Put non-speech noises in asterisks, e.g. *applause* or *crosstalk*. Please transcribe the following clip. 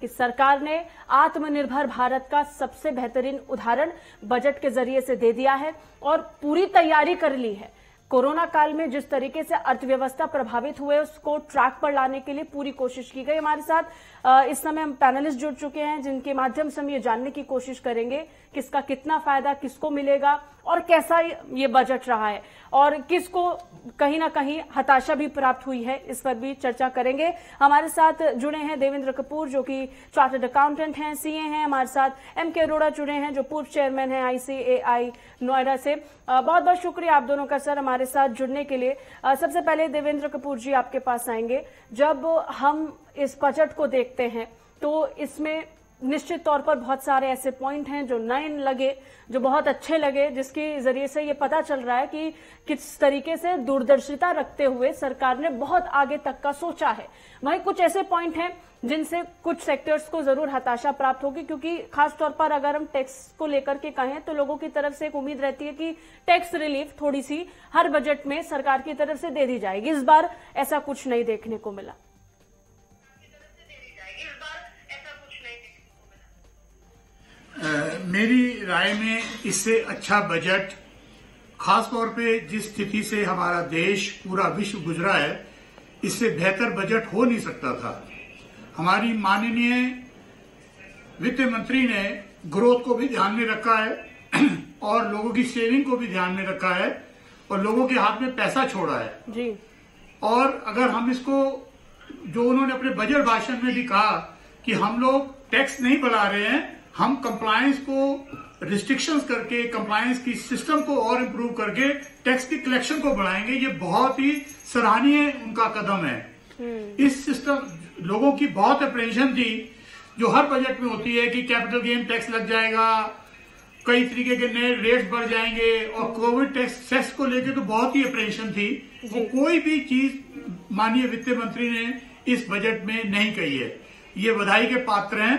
कि सरकार ने आत्मनिर्भर भारत का सबसे बेहतरीन उदाहरण बजट के ज़रिए से दे दिया है और पूरी तैयारी कर ली है। कोरोना काल में जिस तरीके से अर्थव्यवस्था प्रभावित हुए, उसको ट्रैक पर लाने के लिए पूरी कोशिश की गई। हमारे साथ इस समय हम पैनलिस्ट जुड़ चुके हैं, जिनके माध्यम से हम ये जानने की कोशिश करेंगे किसका कितना फ़ायदा किसको मिलेगा और कैसा ये बजट रहा है और किसको कहीं ना कहीं हताशा भी प्राप्त हुई है, इस पर भी चर्चा करेंगे। हमारे साथ जुड़े हैं देवेंद्र कपूर, जो कि चार्टर्ड अकाउंटेंट हैं सीए हैं। हमारे साथ एम के अरोड़ा जुड़े हैं, जो पूर्व चेयरमैन हैं आईसीएआई नोएडा से। बहुत बहुत शुक्रिया आप दोनों का, सर, हमारे साथ जुड़ने के लिए सबसे पहले देवेंद्र कपूर जी आपके पास आएँगे। जब हम इस बजट को देखते हैं तो इसमें निश्चित तौर पर बहुत सारे ऐसे पॉइंट हैं जो नए लगे, जो बहुत अच्छे लगे, जिसके ज़रिए से ये पता चल रहा है कि किस तरीके से दूरदर्शिता रखते हुए सरकार ने बहुत आगे तक का सोचा है। वहीं कुछ ऐसे पॉइंट हैं जिनसे कुछ सेक्टर्स को ज़रूर हताशा प्राप्त होगी, क्योंकि खासतौर पर अगर हम टैक्स को लेकर के कहें तो लोगों की तरफ़ से एक उम्मीद रहती है कि टैक्स रिलीफ थोड़ी सी हर बजट में सरकार की तरफ़ से दे दी जाएगी। इस बार ऐसा कुछ नहीं देखने को मिला। मेरी राय में इससे अच्छा बजट खासतौर पे जिस स्थिति से हमारा देश पूरा विश्व गुजरा है इससे बेहतर बजट हो नहीं सकता था। हमारी माननीय वित्त मंत्री ने ग्रोथ को भी ध्यान में रखा है *clears throat* और लोगों की सेविंग को भी ध्यान में रखा है और लोगों के हाथ में पैसा छोड़ा है। जी। और अगर हम इसको जो उन्होंने अपने बजट भाषण में भी कहा कि हम लोग टैक्स नहीं बढ़ा रहे हैं हम कंप्लायंस को रिस्ट्रिक्शंस करके कंप्लायंस की सिस्टम को और इम्प्रूव करके टैक्स की कलेक्शन को बढ़ाएँगे ये बहुत ही सराहनीय उनका कदम है। हम्म। इस सिस्टम लोगों की बहुत अप्रेंशन थी जो हर बजट में होती है कि कैपिटल गेन टैक्स लग जाएगा कई तरीके के नए रेट्स बढ़ जाएँगे और कोविड टैक्स सेस को लेकर तो बहुत ही अप्रेंशन थी। वो कोई भी चीज़ माननीय वित्त मंत्री ने इस बजट में नहीं कही है। ये बधाई के पात्र हैं।